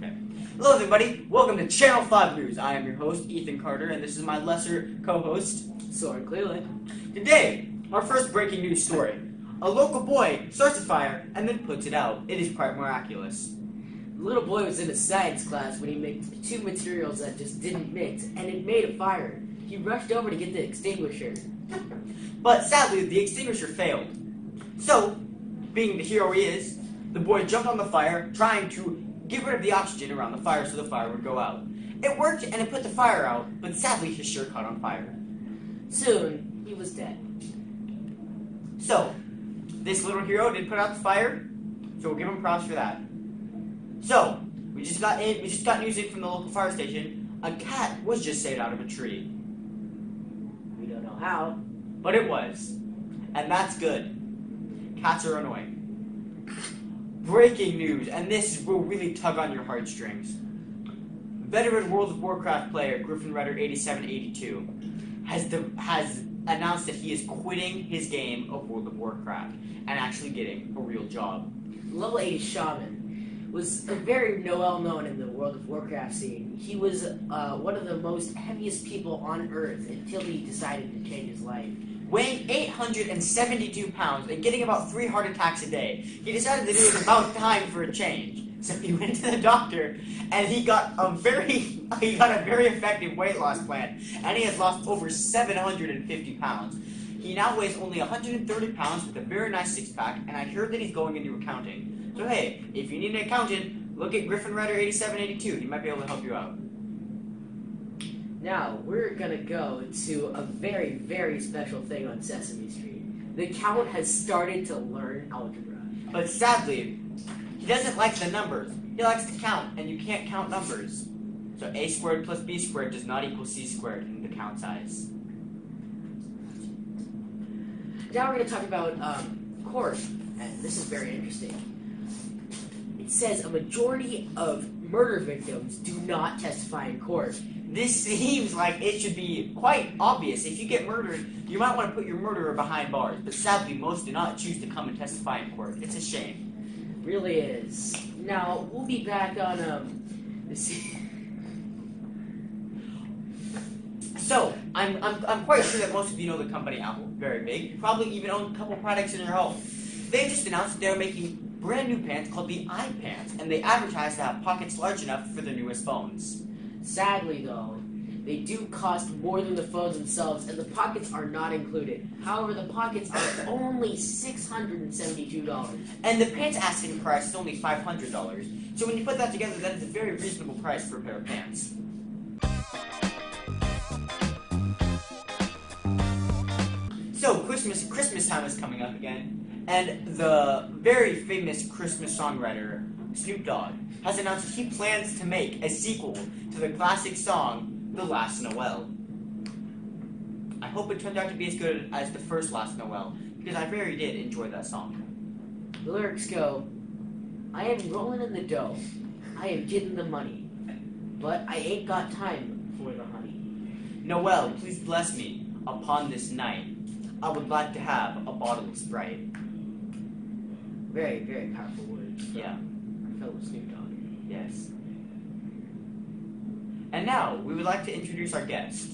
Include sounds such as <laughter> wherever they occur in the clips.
Hello, everybody. Welcome to Channel 5 News. I am your host, Ethan Carter, and this is my lesser co host, Soren Cleveland. Today, our first breaking news story. A local boy starts a fire and then puts it out. It is quite miraculous. The little boy was in a science class when he mixed two materials that just didn't mix, and it made a fire. He rushed over to get the extinguisher. But sadly, the extinguisher failed. So, being the hero he is, the boy jumped on the fire, trying to get rid of the oxygen around the fire so the fire would go out. It worked and it put the fire out, but sadly his shirt caught on fire. Soon, he was dead. So, this little hero did put out the fire, so we'll give him props for that. So, we just got in, we just got news in from the local fire station. A cat was just saved out of a tree, We don't know how. but it was, and that's good. Cats are annoying. Breaking news, and this will really tug on your heartstrings. Veteran World of Warcraft player Griffin Redder 8782 has de- has announced that he is quitting his game of World of Warcraft and actually getting a real job. Level 80 Shaman was a very well known in the World of Warcraft scene. He was uh, one of the most heaviest people on Earth until he decided to change his life. Weighing 872 pounds and getting about three heart attacks a day, he decided that it was about time for a change. So he <laughs> went to the doctor and he got a very <laughs> he got a very effective weight loss plan and he has lost over 750 pounds. He now weighs only 130 pounds with a very nice six pack, and I heard that he's going into accounting. So hey, if you need an accountant, look at Griffin Redder 8782. He might be able to help you out. Now, we're gonna go to a very, very special thing on Sesame Street. The Count has started to learn algebra. But sadly, he doesn't like the numbers. He likes to count, and you can't count numbers. So a squared plus b squared does not equal c squared in the count size. Now we're gonna talk about um, court, and this is very interesting. It says a majority of murder victims do not testify in court. This seems like it should be quite obvious. If you get murdered, you might want to put your murderer behind bars. But sadly, most do not choose to come and testify in court. It's a shame. really is. Now we'll be back on um. This, So, I'm, I'm, I'm quite sure that most of you know the company Apple, very big. You probably even own a couple products in your home. They just announced that they're making brand new pants called the iPants, and they advertise to have pockets large enough for the newest phones. sadly, though, they do cost more than the phones themselves, and the pockets are not included. However, the pockets are only six hundred and seventy-two dollars. And the pants asking price is only $500. So when you put that together, that is a very reasonable price for a pair of pants. Christmas Christmas time is coming up again, and the very famous Christmas songwriter Snoop Dogg has announced that he plans to make a sequel to the classic song "The Last Noel." I hope it turns out to be as good as the first Last Noel because I very did enjoy that song. The lyrics go, I am rolling in the dough. I am getting the money. But I ain't got time for the honey. Noel, please bless me upon this night. I would like to have a bottle of Sprite. Very, very powerful words. from Yeah. Our fellow Snoop Dogg. Yes. And now, we would like to introduce our guest,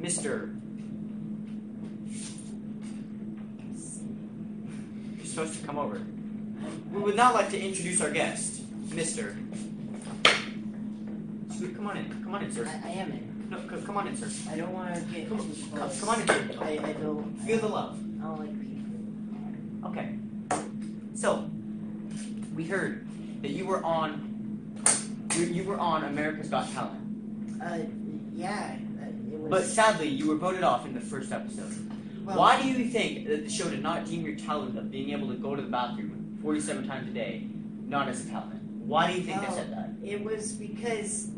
Mr. You're supposed to come over. We would now like to introduce our guest, Mr. Scoot, come on in. Come on in, sir. I, I am in. No, c- come on in, sir. I don't want to get Come, too come, close. come on in, sir. I, I don't. Feel the love. I don't like people. Okay. So, we heard that you were on. You, you were on America's Got Talent, Uh, yeah. uh, It was. but sadly, you were voted off in the first episode. well, Why do you think that the show did not deem your talent of being able to go to the bathroom 47 times a day not as a talent? Why do you think they said that? It was because,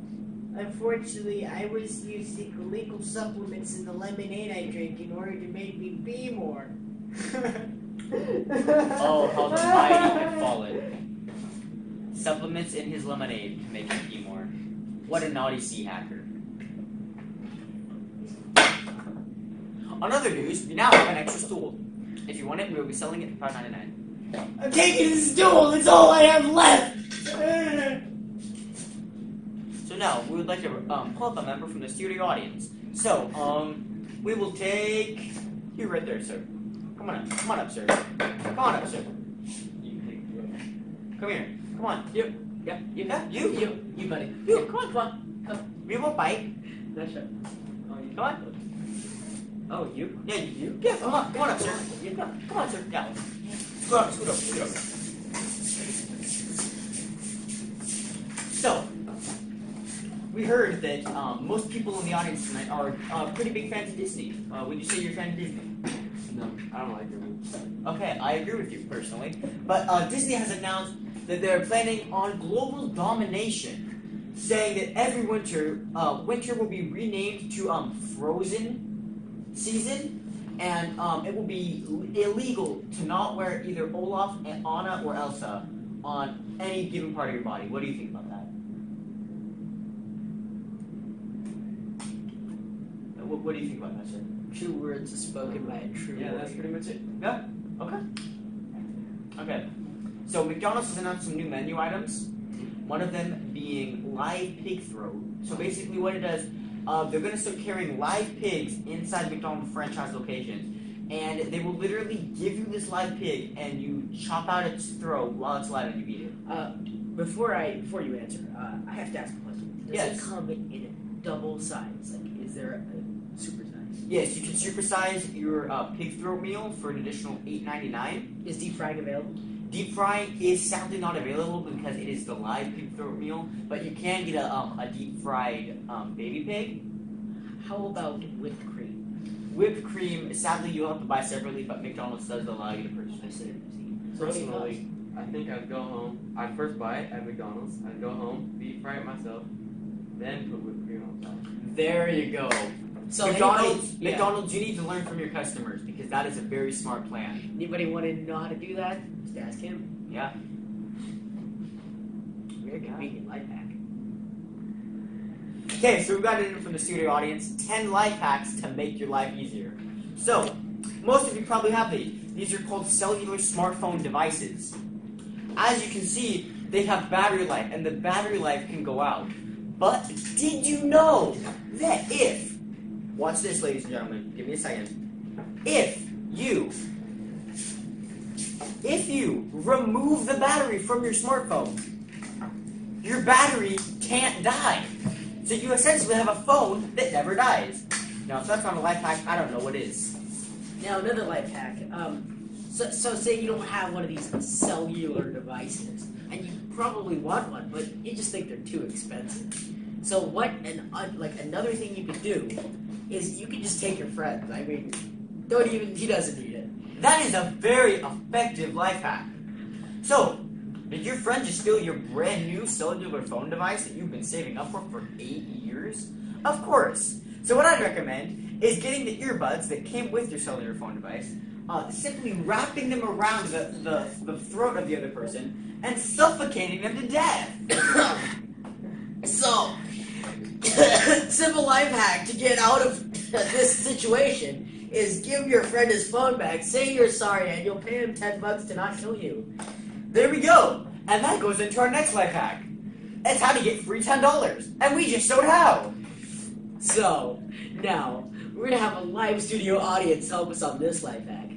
unfortunately, I was using illegal supplements in the lemonade I drink in order to make me be more. <laughs> Oh, how <laughs> the mighty have fallen. Supplements in his lemonade to make him be more. What a naughty sea hacker. On other news, we now have an extra stool. If you want it, we will be selling it for $5.99. I'm taking this stool. it's all I have left. <laughs> now we would like to um, pull up a member from the studio audience. So, um, we will take you right there, sir. Come on up. Come on up, sir. Come on up, sir. Come here. Come on. You. Yep. You. Yeah, you. You, you, buddy. You. Come on, come on. We won't bite. Nice shot. Oh, you. Come on. Oh, you. Yeah, you. you. Yeah, come on. Come on up, sir. Yeah, come, come on, sir. Yeah. Scoot up. Scoot up. Scoot up. So, we heard that um, most people in the audience tonight are uh, pretty big fans of Disney. Uh, would you say you're a fan of Disney? No, I don't like it. Okay, I agree with you personally. But uh, Disney has announced that they're planning on global domination, saying that every winter, uh, winter will be renamed to um, Frozen season, and um, it will be illegal to not wear either Olaf, and Anna, or Elsa on any given part of your body. What do you think about that? Uh, What, what do you think about that, sir? True words are spoken by a true Yeah, that's pretty much it. Yeah. Okay. Okay. So McDonald's has announced some new menu items. One of them being live pig throat. So basically, what it does, uh, they're going to start carrying live pigs inside McDonald's franchise locations, and they will literally give you this live pig, and you chop out its throat while it's alive, and you eat it. Uh, before I before you answer, uh, I have to ask a question. Does Yes. it come in double size? Like, is there a super size? Yes, you can supersize your uh, pig throat meal for an additional eight ninety nine. Is deep frying available? Deep fry is sadly not available because it is the live pig throat meal, but you can get a, um, a deep fried um, baby pig. How about whipped cream? Whipped cream, sadly, you'll have to buy separately, but McDonald's does allow you to purchase it. said it was easy. So what Personally, I think I'd go home. I'd first buy it at McDonald's. I'd go home, deep fry it myself, then put whipped cream on top. There you go. So McDonald's, anybody, yeah. McDonald's, you need to learn from your customers because that is a very smart plan. Anybody want to know how to do that? Just ask him. Yeah. Very convenient life hack. Okay, so we've got it in from the studio audience 10 life hacks to make your life easier. So, most of you probably have these. These are called cellular smartphone devices. As you can see, they have battery life, and the battery life can go out. But did you know that if, watch this, ladies and gentlemen, give me a second. If you, if you remove the battery from your smartphone, your battery can't die. So you essentially have a phone that never dies. Now, if that's not a life hack, I don't know what is. Now another life hack. Um, so, so say you don't have one of these cellular devices, and you probably want one, but you just think they're too expensive. So what? An uh, like another thing you could do is you could just take your friend. I mean, don't even he doesn't need it. That is a very effective life hack. So, did your friend just steal your brand new cellular phone device that you've been saving up for for eight years? Of course. So what I'd recommend is getting the earbuds that came with your cellular phone device, uh, simply wrapping them around the, the, the throat of the other person, and suffocating them to death. <coughs> So, simple life hack to get out of this situation is give your friend his phone back, say you're sorry, and you'll pay him ten bucks to not kill you. There we go. And that goes into our next life hack. It's how to get free ten dollars. And we just showed how. So, now, we're gonna have a live studio audience help us on this life hack.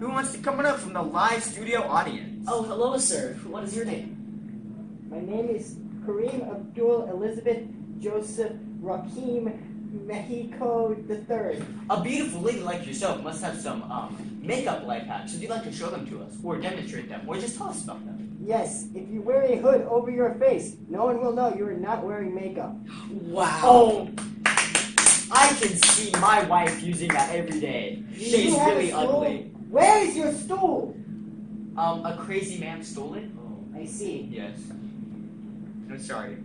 Who wants to come up from the live studio audience? Oh, hello, sir. What is your name? My name is Kareem Abdul Elizabeth Joseph Rakim Mexico III. A beautiful lady like yourself must have some um, makeup life hacks. Would you like to show them to us, or demonstrate them, or just tell us about them? Yes, if you wear a hood over your face, no one will know you are not wearing makeup. Wow. Oh, I can see my wife using that every day. She's you really ugly. Where is your stool? Um, a crazy man stole it. Oh, I see. Yes. I'm sorry.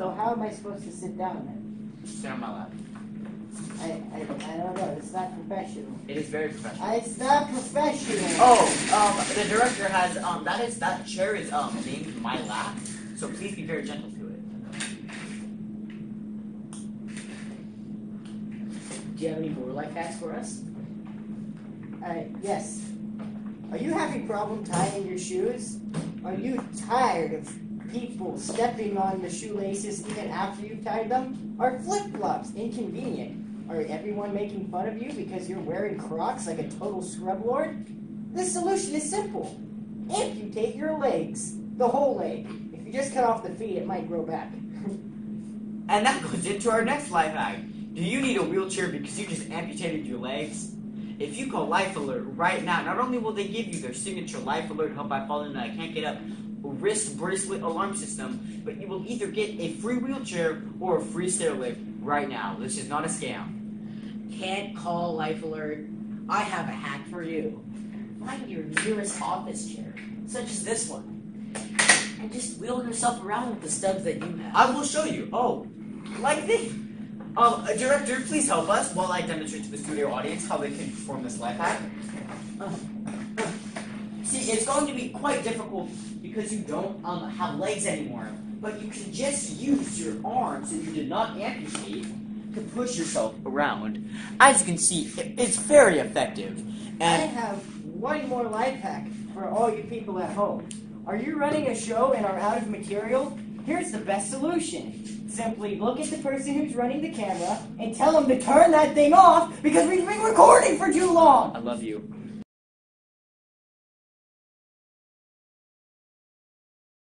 So how am I supposed to sit down then? Sit on my lap. I, I, I don't know. It's not professional. It is very professional. I, it's not professional. Oh, um, the director has um, that is that chair is um named my lap, so please be very gentle to it. Do you have any more life hacks for us? Uh, yes. Are you having problem tying your shoes? Are you tired of people stepping on the shoelaces even after you've tied them? Are flip flops inconvenient? Are everyone making fun of you because you're wearing Crocs like a total scrub lord? The solution is simple amputate your legs, the whole leg. If you just cut off the feet, it might grow back. <laughs> And that goes into our next life hack. Do you need a wheelchair because you just amputated your legs? If you call Life Alert right now, not only will they give you their signature Life Alert help by falling and I can't get up wrist bracelet alarm system, but you will either get a free wheelchair or a free stair lift right now. This is not a scam. Can't call Life Alert? I have a hack for you. Find your nearest office chair, such as this one, and just wheel yourself around with the studs that you have. I will show you. Oh, like this. Um, uh, director, please help us while I demonstrate to the studio audience how they can perform this life hack. See, it's going to be quite difficult because you don't um, have legs anymore. But you can just use your arms that you did not amputate to push yourself around. As you can see, it, it's very effective. I have one more life hack for all you people at home. Are you running a show and are out of material? Here's the best solution. Simply look at the person who's running the camera and tell them to turn that thing off because we've been recording for too long. I love you.